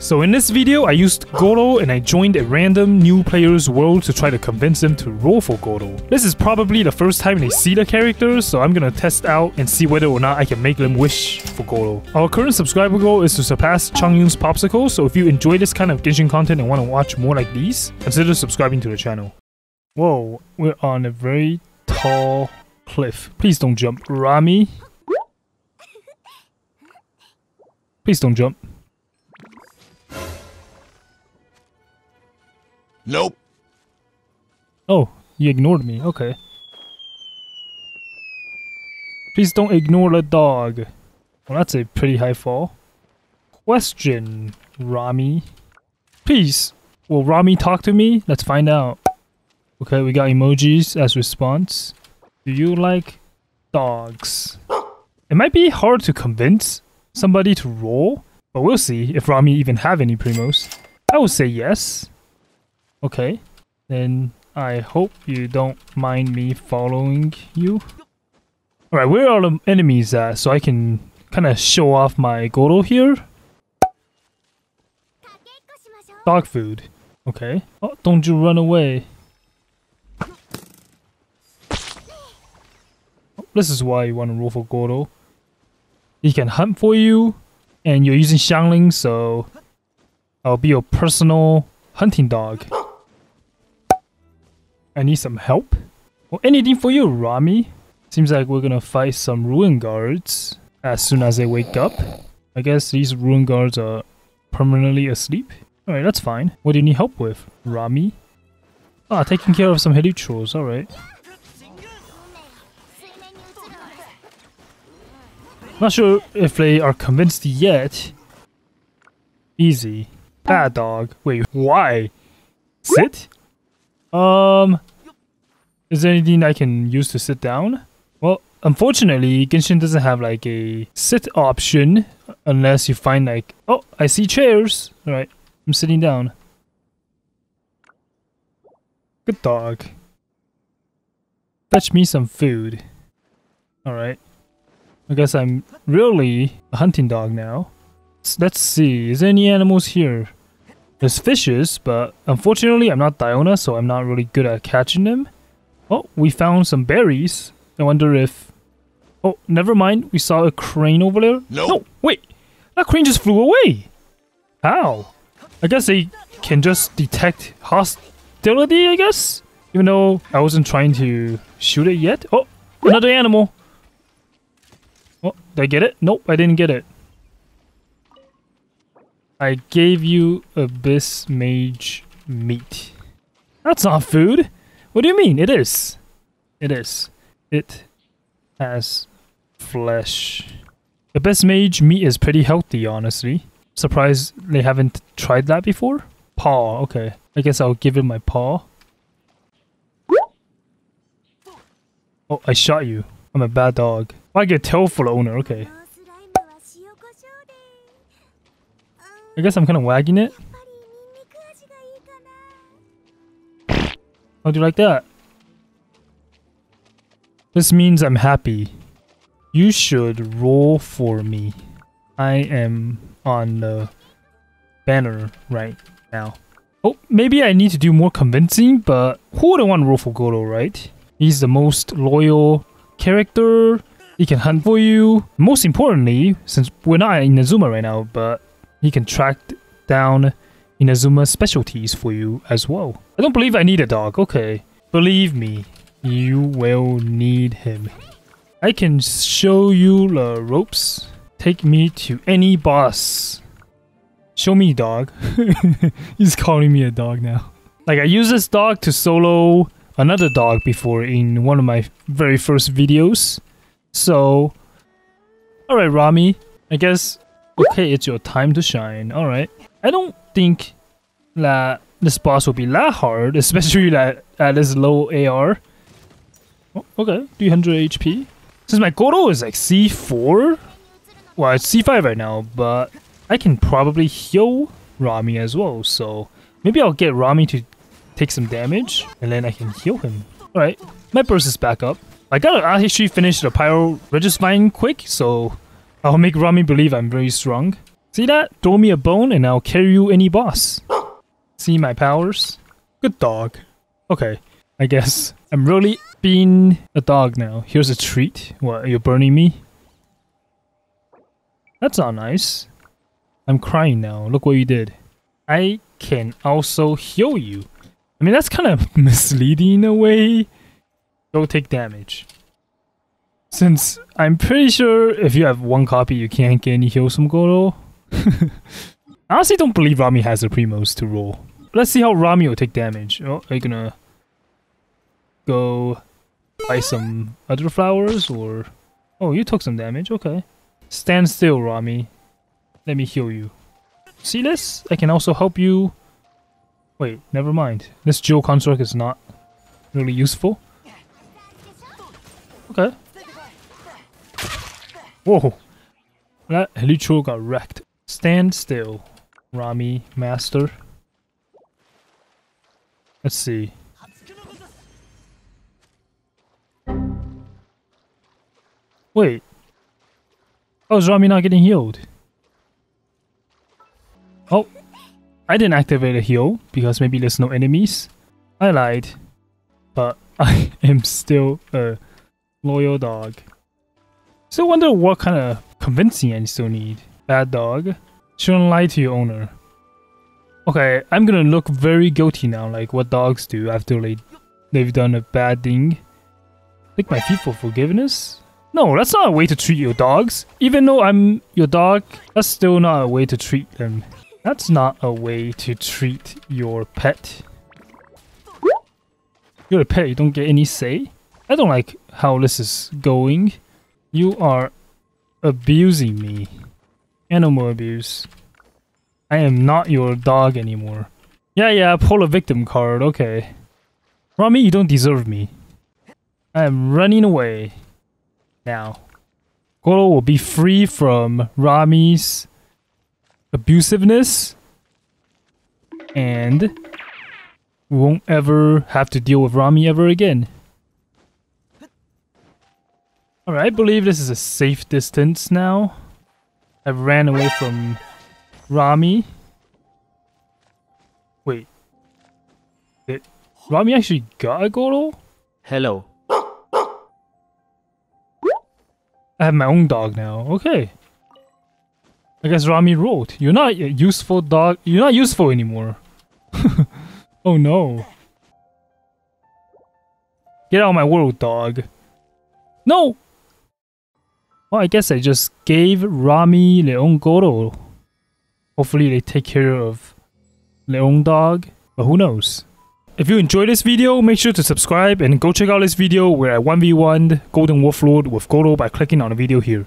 So in this video, I used Gorou and I joined a random new player's world to try to convince them to roll for Gorou. This is probably the first time they see the character, so I'm gonna test out and see whether or not I can make them wish for Gorou. Our current subscriber goal is to surpass Chongyun's Popsicle, so if you enjoy this kind of Genshin content and want to watch more like these, consider subscribing to the channel. Whoa, we're on a very tall cliff. Please don't jump. Rami? Please don't jump. Nope. Oh, you ignored me. Okay. Please don't ignore the dog. Well, that's a pretty high fall. Question, Rami. Please, will Rami talk to me? Let's find out. Okay, we got emojis as response. Do you like dogs? It might be hard to convince somebody to roll, but we'll see if Rami even have any primos. I would say yes. Okay, then I hope you don't mind me following you. Alright, where are the enemies at so I can kind of show off my Gorou here? Dog food. Okay. Oh, don't you run away. Oh, this is why you want to roll for Gorou. He can hunt for you, and you're using Xiangling, so I'll be your personal hunting dog. I need some help. Well, anything for you, Rami. Seems like we're gonna fight some ruin guards as soon as they wake up. I guess these ruin guards are permanently asleep. Alright, that's fine. What do you need help with, Rami? Ah, taking care of some hilichurls, alright. Not sure if they are convinced yet. Easy. Bad dog. Wait, why? Sit? Um, is there anything I can use to sit down? Well, unfortunately, Genshin doesn't have like a sit option unless you find like, oh, I see chairs. All right, I'm sitting down. Good dog. Fetch me some food. All right. I guess I'm really a hunting dog now. Let's see, is there any animals here? There's fishes, but unfortunately I'm not Diona, so I'm not really good at catching them. Oh, we found some berries. I wonder if... Oh, never mind. We saw a crane over there. Nope. No, wait. That crane just flew away. How? I guess they can just detect hostility, I guess? Even though I wasn't trying to shoot it yet. Oh, another animal. Oh, did I get it? Nope, I didn't get it. I gave you Abyss Mage meat. That's not food. What do you mean? It is. It is. It has flesh. The abyss Mage meat is pretty healthy, honestly. Surprised they haven't tried that before? Paw, okay. I guess I'll give it my paw. Oh, I shot you. I'm a bad dog. I get tail for the owner, okay. I guess I'm kind of wagging it. How do you like that? This means I'm happy. You should roll for me. I am on the banner right now. Oh, maybe I need to do more convincing, but who wouldn't want to roll for Gorou, right? He's the most loyal character. He can hunt for you. Most importantly, since we're not in Inazuma right now, but he can track down Inazuma's specialties for you as well. I don't believe I need a dog. Okay. Believe me, you will need him. I can show you the ropes. Take me to any boss. Show me dog. He's calling me a dog now. Like I used this dog to solo another dog before in one of my very first videos. So, alright Rami, I guess Okay, it's your time to shine. Alright. I don't think that this boss will be that hard, especially that at this low AR. Oh, okay, 300 HP. Since my Gorou is like C4, well, it's C5 right now, but I can probably heal Rami as well, so maybe I'll get Rami to take some damage, and then I can heal him. Alright, my burst is back up. I gotta actually finish the Pyro Regisvine quick, so I'll make Rami believe I'm very strong. See that? Throw me a bone and I'll carry you any boss. See my powers? Good dog. Okay, I guess I'm really being a dog now. Here's a treat. What, are you're burning me? That's not nice. I'm crying now. Look what you did. I can also heal you. I mean, that's kind of misleading in a way. Go take damage. Since I'm pretty sure if you have one copy, you can't get any heals from Gorou. I honestly don't believe Rami has the primos to roll. Let's see how Rami will take damage. Oh, are you gonna go buy some other flowers or... Oh, you took some damage, okay. Stand still, Rami. Let me heal you. See this? I can also help you... Wait, never mind. This dual construct is not really useful. Okay. Whoa. That Hilichurl got wrecked. Stand still, Rami Master. Let's see. Wait. Oh, is Rami not getting healed? Oh. I didn't activate a heal because maybe there's no enemies. I lied. But I am still a loyal dog. Still wonder what kind of convincing I still need. Bad dog. Shouldn't lie to your owner. Okay, I'm gonna look very guilty now, like what dogs do after they, they've done a bad thing. Lick my feet for forgiveness? No, that's not a way to treat your dogs. Even though I'm your dog, that's still not a way to treat them. That's not a way to treat your pet. You're a pet, you don't get any say? I don't like how this is going. You are abusing me. Animal abuse. I am not your dog anymore. Yeah, yeah, pull a victim card, okay. Rami, you don't deserve me. I am running away. Now. Gorou will be free from Rami's abusiveness. And won't ever have to deal with Rami ever again. Alright, I believe this is a safe distance now. I ran away from Rami. Wait. Did Rami actually got a Gorou? Hello. I have my own dog now. Okay. I guess Rami wrote. You're not a useful dog. You're not useful anymore. oh no. Get out of my world, dog. No! Well, I guess I just gave Rami Leon Gorou. Hopefully they take care of Leon Dog, but who knows. If you enjoyed this video, make sure to subscribe and go check out this video where I 1v1'd Golden Wolf Lord with Gorou by clicking on the video here.